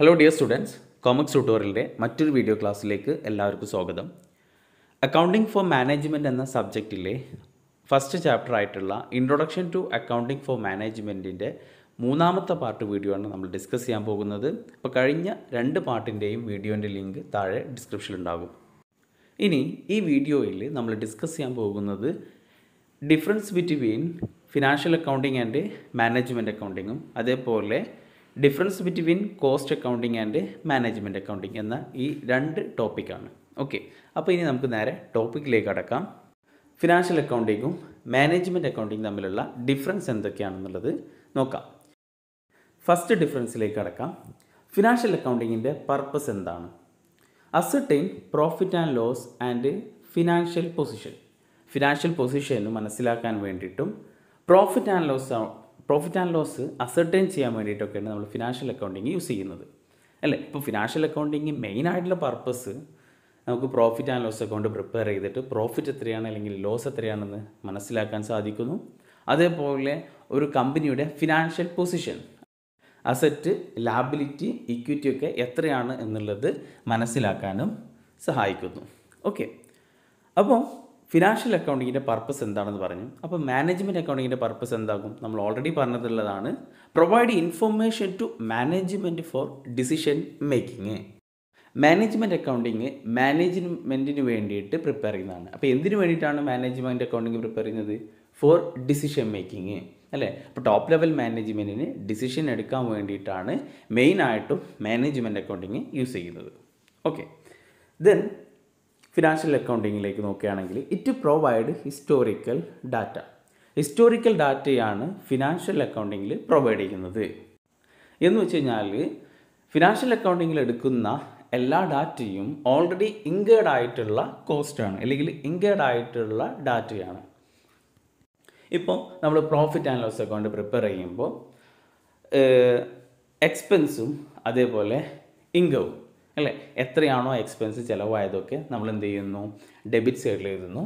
Hello dear students കോമക്സ് ട്യൂട്ടോറിയലിന്റെ മറ്റൊരു video ക്ലാസ്സിലേക്ക് എല്ലാവർക്കും സ്വാഗതം. അക്കൗണ്ടിംഗ് ഫോർ മാനേജ്മെന്റ് എന്ന സബ്ജക്റ്റിലെ ഫസ്റ്റ് ചാപ്റ്റർ ആയിട്ടുള്ള ഇൻട്രൊഡക്ഷൻ ടു അക്കൗണ്ടിംഗ് ഫോർ മാനേജ്മെന്റിന്റെ മൂന്നാമത്തെ പാർട്ട് വീഡിയോ ആണ് നമ്മൾ ഡിസ്കസ് ചെയ്യാൻ പോകുന്നത്. അപ്പോൾ കഴിഞ്ഞ രണ്ട് പാർട്ടിന്റെയും വീഡിയോന്റെ ലിങ്ക് താഴെ ഡിസ്ക്രിപ്ഷനിൽ ഉണ്ടാകും ഇനി ഈ വീഡിയോയിൽ നമ്മൾ ഡിസ്കസ് ചെയ്യാൻ പോകുന്നത് difference between financial accounting and management അക്കൗണ്ടിങ്ങും അതേപോലെ difference between cost accounting and management accounting എന്ന ഈ രണ്ട് ടോപ്പിക്കാണ് ഓക്കെ അപ്പോൾ ഇനി നമുക്ക് നേരെ ടോപ്പിക്കിലേക്ക് അടക്കാം. ഫിനാൻഷ്യൽ അക്കൗണ്ടിങ്ങും മാനേജ്മെന്റ് അക്കൗണ്ടിങ്ങും തമ്മിലുള്ള ഡിഫറൻസ് എന്തൊക്കെയാണെന്നുള്ളത് നോക്കാം. ഫസ്റ്റ് ഡിഫറൻസിലേക്ക് അടക്കാം. ഫിനാൻഷ്യൽ അക്കൗണ്ടിങ്ങിന്റെ പർപ്പസ് എന്താണ്? Ascertain profit and loss and financial position financial position മനസ്സിലാക്കാൻ വേണ്ടിയിട്ടും profit and loss profit and loss ascertain ചെയ്യാൻ വേണ്ടിയിട്ടൊക്കെയാണ് നമ്മൾ ഫിനാൻഷ്യൽ അക്കൗണ്ടിങ് യൂസ് ചെയ്യുന്നത്. അല്ലേ? ഇപ്പോൾ ഫിനാൻഷ്യൽ അക്കൗണ്ടിങ് മെയിൻ ആയിട്ടുള്ള പർപ്പസ് നമുക്ക് profit and loss account prepare ചെയ്തിട്ട് പ്രോഫിറ്റ് എത്രയാണ് അല്ലെങ്കിൽ ലോസ് എത്രയാണെന്ന് മനസ്സിലാക്കാൻ സാധിക്കുന്നു. അതേപോലെ ഒരു കമ്പനിയുടെ financial position asset liability equity ഒക്കെ എത്രയാണ് എന്നുള്ളത് മനസ്സിലാക്കാനും സഹായിക്കുന്നു. ഓക്കെ അപ്പോൾ ഫിനാൻഷ്യൽ അക്കൗണ്ടിങ്ങിന്റെ പർപ്പസ് എന്താണെന്ന് പറഞ്ഞു. അപ്പോൾ മാനേജ്മെന്റ് അക്കൗണ്ടിങ്ങിന്റെ പർപ്പസ് എന്താകും? നമ്മൾ already പറഞ്ഞതുള്ളതാണ് provide information to management for decision making management accounting മാനേജ്മെന്റിന് വേണ്ടിയിട്ട് പ്രിപ്പയർ ചെയ്യുന്നതാണ്. അപ്പോൾ എന്തിനു വേണ്ടിയിട്ടാണ് മാനേജ്മെന്റ് അക്കൗണ്ടിങ് പ്രിപ്പയർ ചെയ്യുന്നത്? ഫോർ ഡിസിഷൻ മേക്കിംഗ് അല്ലേ? അപ്പോൾ ടോപ്പ് ലെവൽ മാനേജ്മെന്റിന് ഡിസിഷൻ എടുക്കാൻ വേണ്ടിയിട്ടാണ് മെയിനായിട്ടും മാനേജ്മെന്റ് അക്കൗണ്ടിങ് യൂസ് ചെയ്യുന്നത്. ഓക്കെ ദെൻ ഫിനാൻഷ്യൽ അക്കൗണ്ടിങ്ങിലേക്ക് നോക്കുകയാണെങ്കിൽ it provide historical data historical ഡാറ്റയാണ് ഫിനാൻഷ്യൽ അക്കൗണ്ടിങ്ങിൽ പ്രൊവൈഡ് ചെയ്യുന്നത്. എന്ന് വെച്ച് കഴിഞ്ഞാൽ ഫിനാൻഷ്യൽ അക്കൗണ്ടിങ്ങിൽ എടുക്കുന്ന എല്ലാ ഡാറ്റയും ഓൾറെഡി ഇൻകേർഡ് ആയിട്ടുള്ള കോസ്റ്റാണ് അല്ലെങ്കിൽ ഇൻകേർഡ് ആയിട്ടുള്ള ഡാറ്റയാണ് ഇപ്പോൾ നമ്മൾ profit and loss account prepare ചെയ്യുമ്പോൾ എക്സ്പെൻസും അതേപോലെ ഇൻകവും അല്ലേ? എത്രയാണോ എക്സ്പെൻസ് ചിലവായതൊക്കെ നമ്മൾ എന്ത് ചെയ്യുന്നു? ഡെബിറ്റ് സൈഡിൽ എഴുതുന്നു.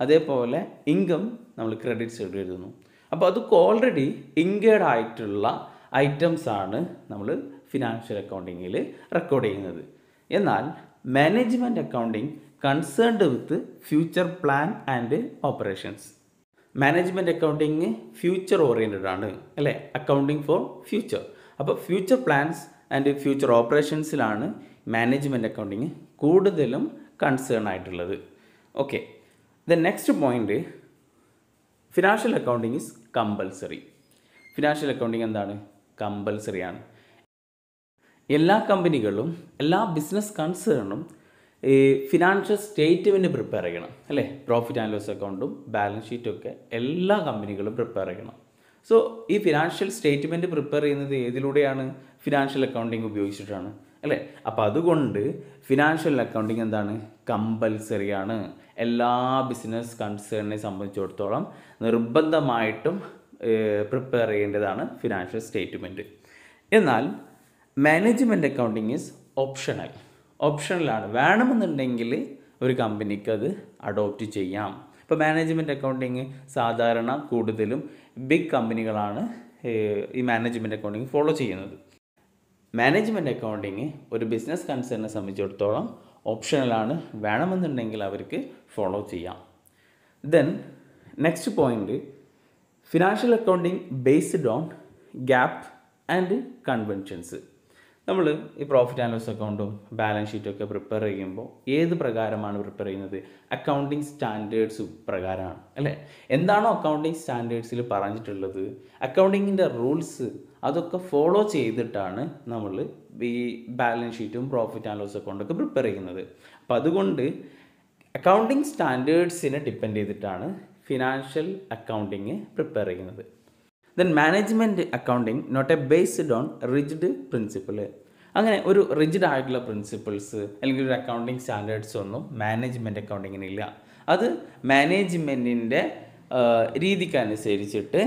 അതേപോലെ ഇൻകം നമ്മൾ ക്രെഡിറ്റ് സൈഡിൽ എഴുതുന്നു. അപ്പോൾ അതൊക്കെ ഓൾറെഡി ഇൻകേർഡ് ആയിട്ടുള്ള ഐറ്റംസ് ആണ് നമ്മൾ ഫിനാൻഷ്യൽ അക്കൗണ്ടിങ്ങിൽ റെക്കോർഡ് ചെയ്യുന്നത്. എന്നാൽ management accounting concerned with future plan and operations management accounting future oriented ആണ് അല്ലേ? അക്കൗണ്ടിങ് ഫോർ ഫ്യൂച്ചർ അപ്പോൾ ഫ്യൂച്ചർ പ്ലാൻസ് ആൻഡ് ഫ്യൂച്ചർ ഓപ്പറേഷൻസിലാണ് മാനേജ്മെന്റ് അക്കൗണ്ടിങ് കൂടുതലും കൺസേൺ ആയിട്ടുള്ളത്. Okay the next point financial accounting is compulsory financial accounting എന്താണ്? കമ്പൽസറിയാണ് എല്ലാ കമ്പനികളും എല്ലാ ബിസിനസ് കൺസേണും ഈ ഫിനാൻഷ്യൽ സ്റ്റേറ്റ്മെന്റ് പ്രിപ്പയർ ചെയ്യണം അല്ലേ? പ്രോഫിറ്റ് ആൻഡ് ലോസ് അക്കൗണ്ടും ബാലൻസ് ഷീറ്റും ഒക്കെ എല്ലാ കമ്പനികളും പ്രിപ്പയർ ചെയ്യണം. സോ ഈ ഫിനാൻഷ്യൽ സ്റ്റേറ്റ്മെന്റ് പ്രിപ്പയർ ചെയ്യുന്നത് ഏതിലൂടെയാണ്? ഫിനാൻഷ്യൽ അക്കൗണ്ടിങ് ഉപയോഗിച്ചിട്ടാണ്. അല്ലേ? അപ്പോൾ അതുകൊണ്ട് ഫിനാൻഷ്യൽ അക്കൗണ്ടിങ് എന്താണ്? കമ്പൽസറി ആണ്. എല്ലാ ബിസിനസ് കൺസേണിനെ സംബന്ധിച്ചിടത്തോളം നിർബന്ധമായിട്ടും പ്രിപ്പയർ ചെയ്യേണ്ടതാണ് ഫിനാൻഷ്യൽ സ്റ്റേറ്റ്മെന്റ് എന്നാൽ മാനേജ്മെന്റ് അക്കൗണ്ടിങ് ഈസ് ഓപ്ഷണൽ ഓപ്ഷണലാണ് വേണമെന്നുണ്ടെങ്കിൽ ഒരു കമ്പനിക്ക് അത് അഡോപ്റ്റ് ചെയ്യാം. ഇപ്പോൾ മാനേജ്മെന്റ് അക്കൗണ്ടിങ് സാധാരണ കൂടുതലും ബിഗ് കമ്പനികളാണ് ഈ മാനേജ്മെന്റ് അക്കൗണ്ടിങ് ഫോളോ ചെയ്യുന്നത്. മാനേജ്മെന്റ് അക്കൗണ്ടിങ് ഒരു ബിസിനസ് കൺസേണിനെ സംബന്ധിച്ചിടത്തോളം ഓപ്ഷണലാണ് വേണമെന്നുണ്ടെങ്കിൽ അവർക്ക് ഫോളോ ചെയ്യാം. Then next point financial accounting based on GAAP and conventions നമ്മൾ ഈ പ്രോഫിറ്റ് ആൻഡ് ലോസ് അക്കൗണ്ടും ബാലൻസ് ഷീറ്റും ഒക്കെ പ്രിപ്പയർ ചെയ്യുമ്പോൾ ഏത് പ്രകാരമാണ് പ്രിപ്പയർ ചെയ്യുന്നത്? അക്കൗണ്ടിങ് സ്റ്റാൻഡേർഡ്സ് പ്രകാരമാണ് അല്ലേ? എന്താണോ അക്കൗണ്ടിങ് സ്റ്റാൻഡേർഡ്സിൽ പറഞ്ഞിട്ടുള്ളത്? അക്കൗണ്ടിങ്ങിന്റെ റൂൾസ് അതൊക്കെ ഫോളോ ചെയ്തിട്ടാണ് നമ്മൾ ഈ ബാലൻസ് ഷീറ്റും പ്രോഫിറ്റ് ആൻഡ് ലോസ് അക്കൗണ്ടൊക്കെ പ്രിപ്പയർ ചെയ്യുന്നത്. അപ്പോൾ അതുകൊണ്ട് അക്കൗണ്ടിങ് സ്റ്റാൻഡേർഡ്സിനെ ഡിപ്പെൻഡ് ചെയ്തിട്ടാണ് ഫിനാൻഷ്യൽ അക്കൗണ്ടിങ് പ്രിപ്പയർ ചെയ്യുന്നത്. Then management accounting not a based on rigid principle അങ്ങനെ ഒരു റിജിഡ് ആയിട്ടുള്ള പ്രിൻസിപ്പിൾസ് അല്ലെങ്കിൽ ഒരു അക്കൗണ്ടിങ് സ്റ്റാൻഡേർഡ്സ് ഒന്നും മാനേജ്മെന്റ് അക്കൗണ്ടിങ്ങിനില്ല അത് മാനേജ്മെന്റിന്റെ രീതിക്കനുസരിച്ചിട്ട്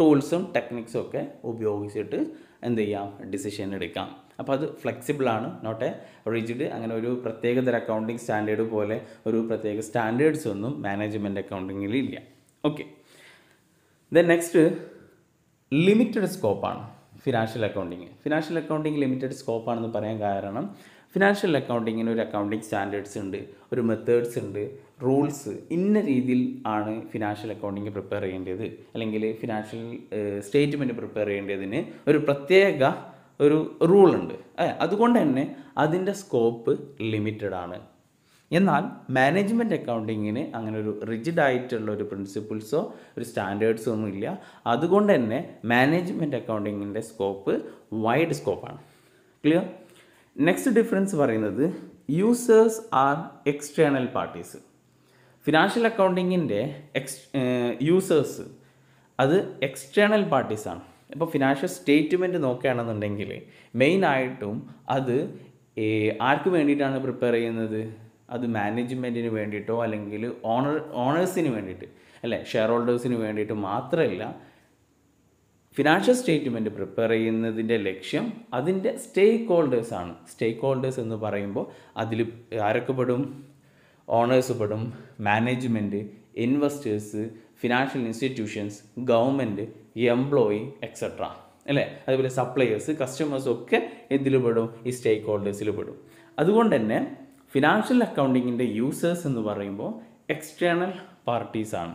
ടൂൾസും ടെക്നിക്സും ഒക്കെ ഉപയോഗിച്ചിട്ട് എന്ത് ചെയ്യാം? ഡിസിഷൻ എടുക്കാം. അപ്പോൾ അത് ഫ്ലെക്സിബിളാണ് നോട്ട് എ റിജിഡ് അങ്ങനെ ഒരു പ്രത്യേകതര അക്കൗണ്ടിങ് സ്റ്റാൻഡേർഡ് പോലെ ഒരു പ്രത്യേക സ്റ്റാൻഡേർഡ്സ് ഒന്നും മാനേജ്മെന്റ് അക്കൗണ്ടിങ്ങിൽ ഇല്ല. Okay then next limited സ്കോപ്പാണ് financial accounting financial accounting limited സ്കോപ്പാണെന്ന് പറയാൻ കാരണം ഫിനാൻഷ്യൽ അക്കൗണ്ടിങ്ങിന് ഒരു അക്കൗണ്ടിങ് സ്റ്റാൻഡേർഡ്സ് ഉണ്ട് ഒരു മെത്തേഡ്സ് ഉണ്ട് റൂൾസ് ഇന്ന രീതിയിൽ ആണ് ഫിനാൻഷ്യൽ അക്കൗണ്ടിങ് പ്രിപ്പയർ ചെയ്യേണ്ടത്. അല്ലെങ്കിൽ ഫിനാൻഷ്യൽ സ്റ്റേറ്റ്മെന്റ് പ്രിപ്പയർ ചെയ്യേണ്ടതിന് ഒരു പ്രത്യേക ഒരു റൂൾ ഉണ്ട്. അതുകൊണ്ട് തന്നെ അതിന്റെ സ്കോപ്പ് ലിമിറ്റഡ് ആണ്. എന്നാൽ മാനേജ്മെന്റ് അക്കൗണ്ടിങ്ങിന് അങ്ങനെ ഒരു റിജിഡ് ആയിട്ടുള്ള ഒരു പ്രിൻസിപ്പിൾസോ ഒരു സ്റ്റാൻഡേർഡ്സോ ഒന്നും ഇല്ല. അതുകൊണ്ട് തന്നെ മാനേജ്മെന്റ് അക്കൗണ്ടിങ്ങിന്റെ സ്കോപ്പ് വൈഡ് സ്കോപ്പാണ് ക്ലിയർ നെക്സ്റ്റ് ഡിഫറൻസ് പറയുന്നത് users are external parties financial അക്കൗണ്ടിങ്ങിന്റെ ex users അത് എക്സ്റ്റേണൽ പാർട്ടീസാണ് ഇപ്പോൾ ഫിനാൻഷ്യൽ സ്റ്റേറ്റ്മെന്റ് നോക്കുകയാണെന്നുണ്ടെങ്കിൽ മെയിനായിട്ടും അത് ആർക്ക് വേണ്ടിയിട്ടാണ് പ്രിപ്പയർ ചെയ്യുന്നത്? അത് മാനേജ്മെന്റിന് വേണ്ടിയിട്ടോ അല്ലെങ്കിൽ ഓണർ ഓണേഴ്സിന് വേണ്ടിയിട്ട്. അല്ലേ? ഷെയർ ഹോൾഡേഴ്സിന് വേണ്ടിയിട്ട് മാത്രമല്ല ഫിനാൻഷ്യൽ സ്റ്റേറ്റ്മെന്റ് പ്രിപ്പയർ ചെയ്യുന്നതിന്റെ ലക്ഷ്യം അതിന്റെ സ്റ്റേക്ക് ആണ്. സ്റ്റേക്ക് ഹോൾഡേഴ്സ് എന്ന് പറയുമ്പോൾ അതിൽ ആരൊക്കെ പെടും? ഓണേഴ്സ് പെടും management investors financial institutions government employee etcetera അല്ലേ? അതുപോലെ സപ്ലയേഴ്സ് കസ്റ്റമേഴ്സ് ഒക്കെ ഇതിൽ പെടും ഈ സ്റ്റേക്ക് ഹോൾഡേഴ്സിൽ പെടും. അതുകൊണ്ട് തന്നെ ഫിനാൻഷ്യൽ അക്കൗണ്ടിങ്ങിന്റെ യൂസേഴ്സ് എന്ന് പറയുമ്പോൾ എക്സ്റ്റേണൽ പാർട്ടീസാണ്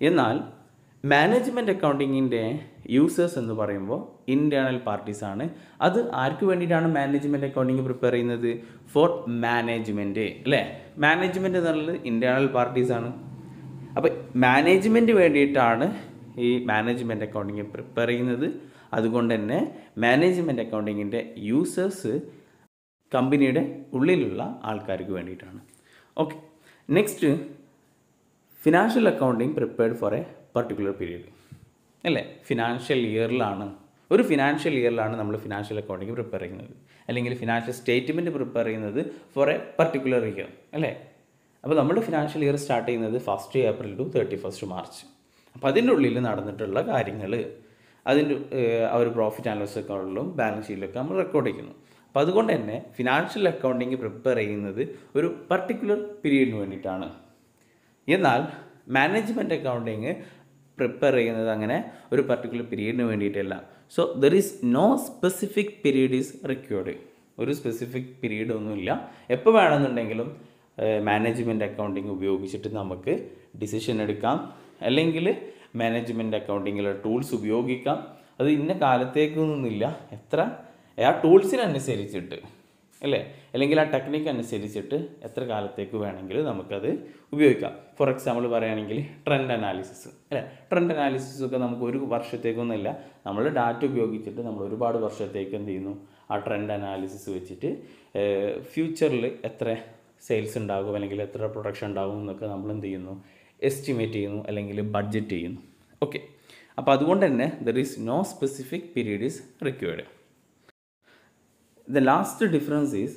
എന്നാൽ മാനേജ്മെന്റ് അക്കൗണ്ടിങ്ങിന്റെ യൂസേഴ്സ് എന്ന് പറയുമ്പോൾ ഇന്റേർണൽ പാർട്ടീസാണ് അത് ആർക്ക് വേണ്ടിയിട്ടാണ് മാനേജ്മെന്റ് അക്കൗണ്ടിങ് പ്രിപ്പയർ ചെയ്യുന്നത്? ഫോർ മാനേജ്മെന്റ് അല്ലേ? മാനേജ്മെന്റ് എന്നുള്ളത് ഇന്റേർണൽ പാർട്ടീസ് ആണ്. അപ്പോൾ മാനേജ്മെന്റ് വേണ്ടിയിട്ടാണ് ഈ മാനേജ്മെന്റ് അക്കൗണ്ടിങ് പ്രിപ്പയർ ചെയ്യുന്നത്. അതുകൊണ്ട് തന്നെ മാനേജ്മെന്റ് അക്കൗണ്ടിങ്ങിന്റെ യൂസേഴ്സ് കമ്പനിയുടെ ഉള്ളിലുള്ള ആൾക്കാർക്ക് വേണ്ടിയിട്ടാണ്. Okay next financial accounting prepared for a particular period അല്ലേ? ഫിനാൻഷ്യൽ ഇയറിലാണ് ഒരു ഫിനാൻഷ്യൽ ഇയറിലാണ് നമ്മൾ ഫിനാൻഷ്യൽ അക്കൗണ്ടിങ് പ്രിപ്പയർ ചെയ്യുന്നത്. അല്ലെങ്കിൽ ഫിനാൻഷ്യൽ സ്റ്റേറ്റ്മെന്റ് പ്രിപ്പയർ ചെയ്യുന്നത് ഫോർ എ പർട്ടിക്കുലർ ഇയർ അല്ലേ? അപ്പോൾ നമ്മുടെ ഫിനാൻഷ്യൽ ഇയർ സ്റ്റാർട്ട് ചെയ്യുന്നത് first April to thirty first March അപ്പോൾ അതിന്റെ ഉള്ളിൽ നടന്നിട്ടുള്ള കാര്യങ്ങൾ അതിന്റെ ആ ഒരു പ്രോഫിറ്റ് ആൻഡ് അക്കൗണ്ടിലും ബാലൻസ് ഷീറ്റിലൊക്കെ നമ്മൾ റെക്കോർഡ് ചെയ്യുന്നു. അപ്പോൾ അതുകൊണ്ട് തന്നെ ഫിനാൻഷ്യൽ അക്കൗണ്ടിങ് പ്രിപ്പയർ ചെയ്യുന്നത് ഒരു പർട്ടിക്കുലർ പീരീഡിന് വേണ്ടിയിട്ടാണ്. എന്നാൽ മാനേജ്മെന്റ് അക്കൗണ്ടിങ് പ്രിപ്പയർ ചെയ്യുന്നത് അങ്ങനെ ഒരു പർട്ടിക്കുലർ പീരീഡിന് വേണ്ടിയിട്ടല്ല. So there is no specific period is required ഒരു സ്പെസിഫിക് പീരീഡ് ഒന്നുമില്ല. എപ്പോൾ വേണമെന്നുണ്ടെങ്കിലും മാനേജ്മെന്റ് അക്കൗണ്ടിങ് ഉപയോഗിച്ചിട്ട് നമുക്ക് ഡിസിഷൻ എടുക്കാം. അല്ലെങ്കിൽ മാനേജ്മെന്റ് അക്കൗണ്ടിങ്ങിലെ ടൂൾസ് ഉപയോഗിക്കാം. അത് ഇന്ന കാലത്തേക്കൊന്നുമില്ല എത്ര? ആ ടൂൾസിനനുസരിച്ചിട്ട് അല്ലേ? അല്ലെങ്കിൽ ആ ടെക്നിക്ക് അനുസരിച്ചിട്ട് എത്ര കാലത്തേക്ക് വേണമെങ്കിലും നമുക്കത് ഉപയോഗിക്കാം. ഫോർ എക്സാമ്പിൾ പറയുകയാണെങ്കിൽ ട്രെൻഡ് അനാലിസിസ് അല്ലേ? ട്രെൻഡ് അനാലിസിസ് ഒക്കെ നമുക്ക് ഒരു വർഷത്തേക്കൊന്നുമില്ല. നമ്മൾ ഡാറ്റ ഉപയോഗിച്ചിട്ട് നമ്മൾ ഒരുപാട് വർഷത്തേക്ക് എന്ത് ചെയ്യുന്നു? ആ ട്രെൻഡ് അനാലിസിസ് വെച്ചിട്ട് ഫ്യൂച്ചറിൽ എത്ര സെയിൽസ് ഉണ്ടാകും അല്ലെങ്കിൽ എത്ര പ്രൊഡക്ഷൻ ഉണ്ടാകും എന്നൊക്കെ നമ്മൾ എന്ത് ചെയ്യുന്നു? എസ്റ്റിമേറ്റ് ചെയ്യുന്നു അല്ലെങ്കിൽ ബഡ്ജറ്റ് ചെയ്യുന്നു. ഓക്കെ അപ്പോൾ അതുകൊണ്ട് തന്നെ there is no specific period is required the last difference is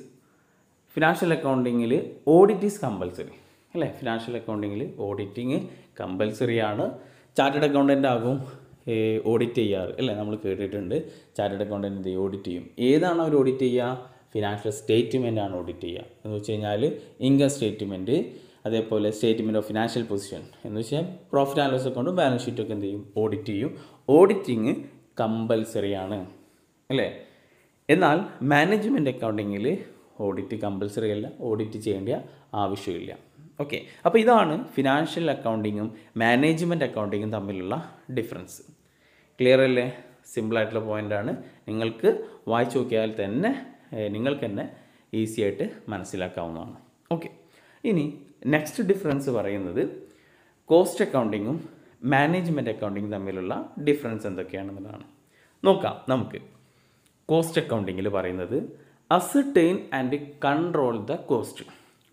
financial അക്കൗണ്ടിങ്ങിൽ audit is compulsory അല്ലേ? ഫിനാൻഷ്യൽ അക്കൗണ്ടിങ്ങിൽ ഓഡിറ്റിങ് കമ്പൽസറി ആണ്. ചാർട്ടേഡ് അക്കൗണ്ടന്റ് ആകും ഓഡിറ്റ് ചെയ്യാറ്. അല്ലേ? നമ്മൾ കേട്ടിട്ടുണ്ട്. ചാർട്ടേഡ് അക്കൗണ്ടന്റ് ഓഡിറ്റ് ചെയ്യും? ഏതാണ് അവർ ഓഡിറ്റ് ചെയ്യുക ഫിനാൻഷ്യൽ സ്റ്റേറ്റ്മെന്റ് ആണ് ഓഡിറ്റ് ചെയ്യുക എന്ന് വെച്ച് കഴിഞ്ഞാൽ ഇൻകം സ്റ്റേറ്റ്മെന്റ് അതേപോലെ സ്റ്റേറ്റ്മെന്റ് ഓഫ് ഫിനാൻഷ്യൽ പൊസിഷൻ എന്ന് വെച്ചാൽ പ്രോഫിറ്റ് ആൻഡ് ലോസ് അക്കൗണ്ടും ബാലൻസ് ഷീറ്റൊക്കെ എന്ത് ചെയ്യും? ഓഡിറ്റ് ചെയ്യും. ഓഡിറ്റിങ് കമ്പൽസറി ആണ്. അല്ലേ? എന്നാൽ മാനേജ്മെന്റ് അക്കൗണ്ടിങ്ങിൽ ഓഡിറ്റ് കമ്പൽസറി അല്ല ഓഡിറ്റ് ചെയ്യേണ്ട ആവശ്യമില്ല. ഓക്കെ അപ്പോൾ ഇതാണ് ഫിനാൻഷ്യൽ അക്കൗണ്ടിങ്ങും മാനേജ്മെന്റ് അക്കൗണ്ടിങ്ങും തമ്മിലുള്ള ഡിഫറൻസ് ക്ലിയർ അല്ലേ? സിമ്പിളായിട്ടുള്ള പോയിന്റാണ് നിങ്ങൾക്ക് വായിച്ചു നോക്കിയാൽ തന്നെ നിങ്ങൾക്ക് തന്നെ ഈസി ആയിട്ട് മനസ്സിലാക്കാവുന്നതാണ്. ഓക്കെ ഇനി നെക്സ്റ്റ് ഡിഫറൻസ് പറയുന്നത് കോസ്റ്റ് അക്കൗണ്ടിങ്ങും മാനേജ്മെന്റ് അക്കൗണ്ടിങ്ങും തമ്മിലുള്ള ഡിഫറൻസ് എന്തൊക്കെയാണെന്നുള്ളതാണ്. നോക്കാം നമുക്ക്. കോസ്റ്റ് അക്കൗണ്ടിങ്ങിൽ പറയുന്നത് ascertain and control the cost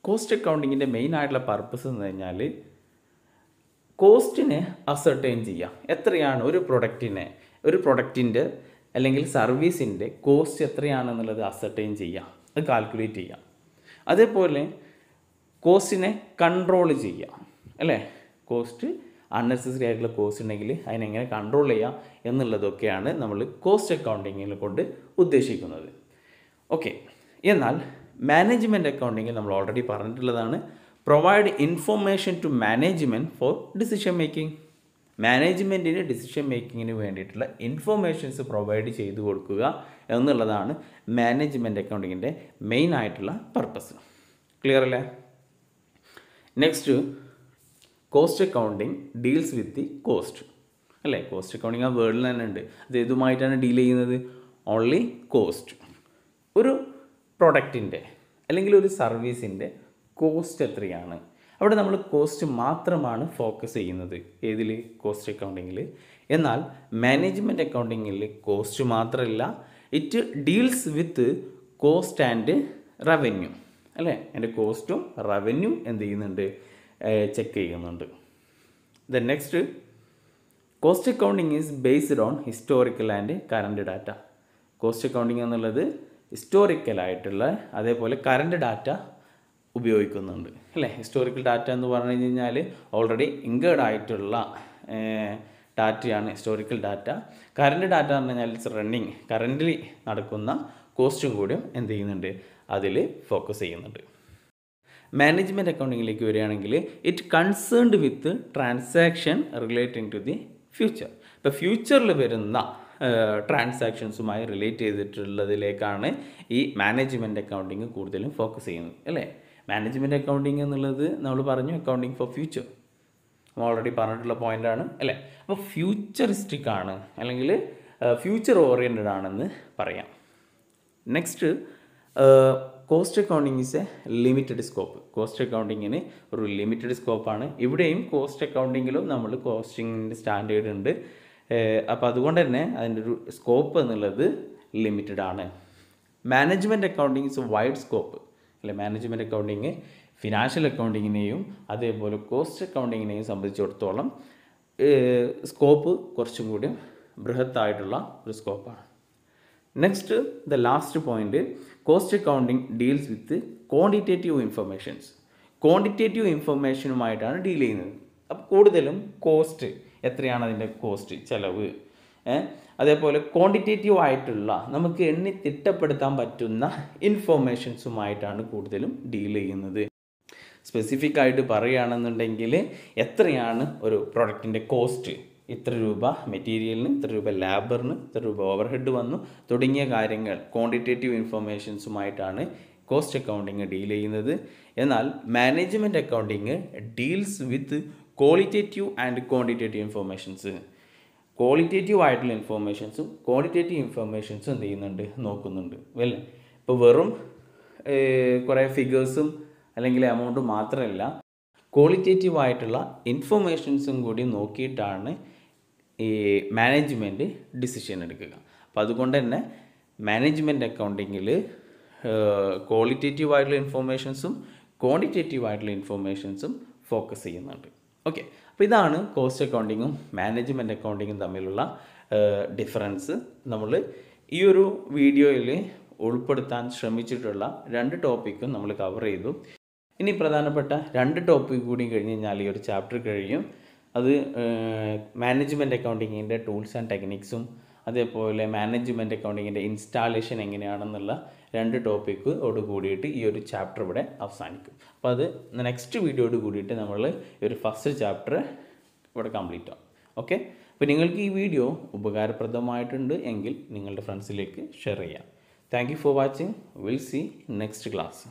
cost അക്കൗണ്ടിങ്ങിന്റെ main ആയിട്ടുള്ള പർപ്പസ് എന്ന് കഴിഞ്ഞാൽ കോസ്റ്റിനെ അസർടെയിൻ ചെയ്യുക എത്രയാണ് ഒരു പ്രൊഡക്റ്റിനെ ഒരു പ്രൊഡക്റ്റിന്റെ അല്ലെങ്കിൽ സർവീസിന്റെ കോസ്റ്റ് എത്രയാണെന്നുള്ളത് അസർടെയിൻ ചെയ്യുക അത് കാൽക്കുലേറ്റ് ചെയ്യുക അതേപോലെ കോസ്റ്റിനെ കൺട്രോൾ ചെയ്യുക അല്ലേ? കോസ്റ്റ് അൺനെസസറി ആയിട്ടുള്ള കോസ്റ്റ് ഉണ്ടെങ്കിൽ അതിനെങ്ങനെ കൺട്രോൾ ചെയ്യാം എന്നുള്ളതൊക്കെയാണ് നമ്മൾ കോസ്റ്റ് അക്കൗണ്ടിങ്ങിൽ കൊണ്ട് ഉദ്ദേശിക്കുന്നത്. ഓക്കെ എന്നാൽ മാനേജ്മെന്റ് അക്കൗണ്ടിങ്ങിൽ നമ്മൾ ഓൾറെഡി പറഞ്ഞിട്ടുള്ളതാണ്. Provide information to management for decision making മാനേജ്മെന്റിന് ഡിസിഷൻ മേക്കിങ്ങിന് വേണ്ടിയിട്ടുള്ള ഇൻഫോർമേഷൻസ് പ്രൊവൈഡ് ചെയ്തു കൊടുക്കുക എന്നുള്ളതാണ് മാനേജ്മെന്റ് അക്കൗണ്ടിങ്ങിന്റെ മെയിൻ ആയിട്ടുള്ള പർപ്പസ് ക്ലിയർ അല്ലേ? Next cost accounting deals with the cost. അല്ലേ? കോസ്റ്റ് അക്കൗണ്ടിങ് ആ വേർഡിൽ തന്നെ ഉണ്ട്. അത് ഏതുമായിട്ടാണ് ഡീൽ ചെയ്യുന്നത്? ഓൺലി കോസ്റ്റ് ഒരു പ്രൊഡക്റ്റിന്റെ അല്ലെങ്കിൽ ഒരു സർവീസിന്റെ കോസ്റ്റ് എത്രയാണ്? അവിടെ നമ്മൾ കോസ്റ്റ് മാത്രമാണ് ഫോക്കസ് ചെയ്യുന്നത്. ഏതിൽ? കോസ്റ്റ് അക്കൗണ്ടിങ്ങിൽ എന്നാൽ മാനേജ്മെന്റ് അക്കൗണ്ടിങ്ങിൽ കോസ്റ്റ് മാത്രമല്ല it deals with cost and revenue അല്ലേ? എന്റെ കോസ്റ്റും റവന്യൂ എന്ത് ചെയ്യുന്നുണ്ട്? ചെക്ക് ചെയ്യുന്നുണ്ട്. The next cost accounting is based on historical and current data cost accounting എന്നുള്ളത് ഹിസ്റ്റോറിക്കലായിട്ടുള്ള അതേപോലെ കറണ്ട് ഡാറ്റ ഉപയോഗിക്കുന്നുണ്ട്. അല്ലേ? ഹിസ്റ്റോറിക്കൽ ഡാറ്റ എന്ന് പറഞ്ഞു കഴിഞ്ഞാൽ ഓൾറെഡി ഇൻകേർഡ് ആയിട്ടുള്ള ഡാറ്റയാണ് ഹിസ്റ്റോറിക്കൽ ഡാറ്റ കറണ്ട് ഡാറ്റ എന്ന് പറഞ്ഞാൽ ഇറ്റ്സ് റണ്ണിങ് കറന്റ് നടക്കുന്ന കോസ്റ്റും കൂടിയും എന്ത് ചെയ്യുന്നുണ്ട്? അതിൽ ഫോക്കസ് ചെയ്യുന്നുണ്ട്. മാനേജ്മെന്റ് അക്കൗണ്ടിങ്ങിലേക്ക് വരികയാണെങ്കിൽ it concerned with transaction relating to the future ഇപ്പോൾ ഫ്യൂച്ചറിൽ വരുന്ന ട്രാൻസാക്ഷൻസുമായി റിലേറ്റ് ചെയ്തിട്ടുള്ളതിലേക്കാണ് ഈ മാനേജ്മെന്റ് അക്കൗണ്ടിങ് കൂടുതലും ഫോക്കസ് ചെയ്യുന്നത് അല്ലേ? മാനേജ്മെന്റ് അക്കൗണ്ടിങ് എന്നുള്ളത് നമ്മൾ പറഞ്ഞു അക്കൗണ്ടിങ് ഫോർ ഫ്യൂച്ചർ ഓൾറെഡി പറഞ്ഞിട്ടുള്ള പോയിന്റാണ് അല്ലേ? അപ്പോൾ ഫ്യൂച്ചറിസ്റ്റിക് ആണ് അല്ലെങ്കിൽ ഫ്യൂച്ചർ ഓറിയന്റഡ് ആണെന്ന് പറയാം. Next cost accounting is a limited scope cost അക്കൗണ്ടിങ്ങിന് ഒരു ലിമിറ്റഡ് സ്കോപ്പാണ് ഇവിടെയും കോസ്റ്റ് അക്കൗണ്ടിങ്ങിലും നമ്മൾ കോസ്റ്റിങ്ങിന്റെ സ്റ്റാൻഡേർഡ് ഉണ്ട്. അപ്പോൾ അതുകൊണ്ട് തന്നെ അതിന്റെ ഒരു സ്കോപ്പ് എന്നുള്ളത് ലിമിറ്റഡ് ആണ്. Management accounting is wide scope അല്ലെ മാനേജ്മെന്റ് അക്കൗണ്ടിങ് ഫിനാൻഷ്യൽ അക്കൗണ്ടിങ്ങിനെയും അതേപോലെ കോസ്റ്റ് അക്കൗണ്ടിങ്ങിനെയും സംബന്ധിച്ചിടത്തോളം സ്കോപ്പ് കുറച്ചും കൂടി ബൃഹത്തായിട്ടുള്ള ഒരു സ്കോപ്പാണ് next the last point cost accounting deals with quantitative informations. Quantitative ഇൻഫർമേഷനുമായിട്ടാണ് deal ചെയ്യുന്നത്. അപ്പോൾ കൂടുതലും കോസ്റ്റ് എത്രയാണ് അതിന്റെ കോസ്റ്റ് ചിലവ് അതേപോലെ ക്വാണ്ടിറ്റേറ്റീവ് ആയിട്ടുള്ള നമുക്ക് എണ്ണി തിട്ടപ്പെടുത്താൻ പറ്റുന്ന ഇൻഫോർമേഷൻസുമായിട്ടാണ് കൂടുതലും ഡീൽ ചെയ്യുന്നത്. സ്പെസിഫിക് ആയിട്ട് പറയുകയാണെന്നുണ്ടെങ്കിൽ എത്രയാണ് ഒരു പ്രൊഡക്റ്റിന്റെ കോസ്റ്റ്? ഇത്ര രൂപ മെറ്റീരിയലിന് ഇത്ര രൂപ ലാബറിന് ഇത്ര രൂപ ഓവർഹെഡ് വന്നു. തുടങ്ങിയ കാര്യങ്ങൾ ക്വാണ്ടിറ്റേറ്റീവ് ഇൻഫർമേഷൻസുമായിട്ടാണ് കോസ്റ്റ് അക്കൗണ്ടിങ് ഡീൽ ചെയ്യുന്നത്. എന്നാൽ management accounting deals with qualitative and quantitative informations qualitative ആയിട്ടുള്ള ഇൻഫർമേഷൻസും ക്വാണ്ടിറ്റേറ്റീവ് ഇൻഫർമേഷൻസും എന്ത് ചെയ്യുന്നുണ്ട്? നോക്കുന്നുണ്ട്. അല്ലേ? ഇപ്പോൾ വെറും കുറേ ഫിഗേഴ്സും അല്ലെങ്കിൽ എമൗണ്ട് മാത്രമല്ല ക്വാളിറ്റേറ്റീവ് ആയിട്ടുള്ള ഇൻഫർമേഷൻസും കൂടി നോക്കിയിട്ടാണ് ഈ മാനേജ്മെന്റ് ഡിസിഷൻ എടുക്കുക. അപ്പോൾ അതുകൊണ്ട് തന്നെ മാനേജ്മെന്റ് അക്കൗണ്ടിങ്ങിൽ ക്വാളിറ്റേറ്റീവ് ആയിട്ടുള്ള ഇൻഫോർമേഷൻസും ക്വാണ്ടിറ്റേറ്റീവ് ആയിട്ടുള്ള ഇൻഫോർമേഷൻസും ഫോക്കസ് ചെയ്യുന്നുണ്ട്. ഓക്കെ അപ്പോൾ ഇതാണ് കോസ്റ്റ് അക്കൗണ്ടിങ്ങും മാനേജ്മെന്റ് അക്കൗണ്ടിങ്ങും തമ്മിലുള്ള ഡിഫറൻസ് നമ്മൾ ഈ ഒരു വീഡിയോയിൽ ഉൾപ്പെടുത്താൻ ശ്രമിച്ചിട്ടുള്ള രണ്ട് ടോപ്പിക്കും നമ്മൾ കവർ ചെയ്തു. ഇനി പ്രധാനപ്പെട്ട രണ്ട് ടോപ്പിക് കൂടി കഴിഞ്ഞ് കഴിഞ്ഞാൽ ഈ ഒരു ചാപ്റ്റർ കഴിയും. അത് മാനേജ്മെന്റ് അക്കൗണ്ടിങ്ങിന്റെ ടൂൾസ് ആൻഡ് ടെക്നിക്സും അതേപോലെ മാനേജ്മെന്റ് അക്കൗണ്ടിങ്ങിന്റെ ഇൻസ്റ്റാളേഷൻ എങ്ങനെയാണെന്നുള്ള രണ്ട് ടോപ്പിക്കോട് കൂടിയിട്ട് ഈ ഒരു ചാപ്റ്റർ ഇവിടെ അവസാനിക്കും. അപ്പോൾ അത് നെക്സ്റ്റ് വീഡിയോയോട് കൂടിയിട്ട് നമ്മൾ ഈ ഒരു ഫസ്റ്റ് ചാപ്റ്റർ ഇവിടെ കംപ്ലീറ്റ് ആവും. ഓക്കെ അപ്പോൾ നിങ്ങൾക്ക് ഈ വീഡിയോ ഉപകാരപ്രദമായിട്ടുണ്ട് എങ്കിൽ നിങ്ങളുടെ ഫ്രണ്ട്സിലേക്ക് ഷെയർ ചെയ്യാം. Thank you for watching will see next class